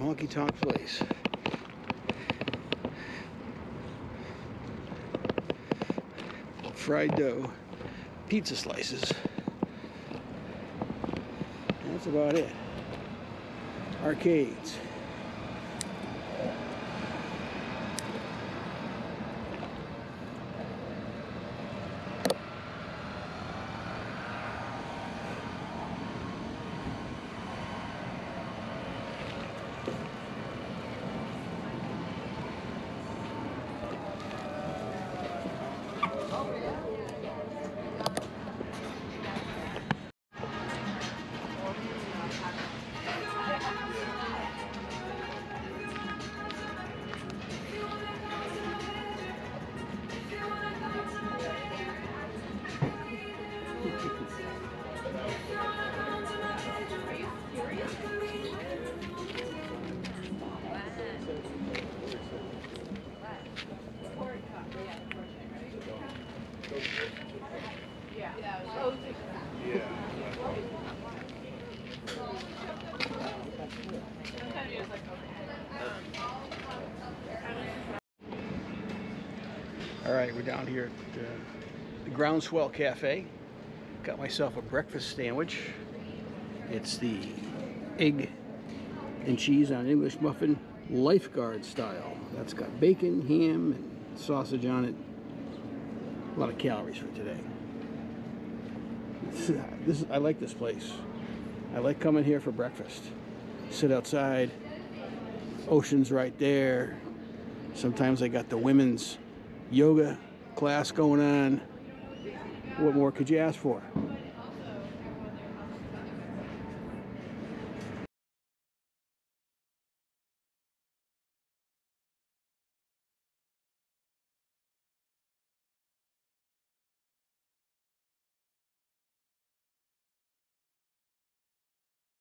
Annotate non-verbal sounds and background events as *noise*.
honky tonk place. Fried dough, pizza slices. That's about it. Arcades. All right, we're down here at uh, the Groundswell Cafe. Got myself a breakfast sandwich. It's the egg and cheese on an English muffin, lifeguard style. That's got bacon, ham, and sausage on it. A lot of calories for today. This *laughs* this is, I like this place. I like coming here for breakfast. Sit outside. Ocean's right there. Sometimes I got the women's yoga class going on. What more could you ask for?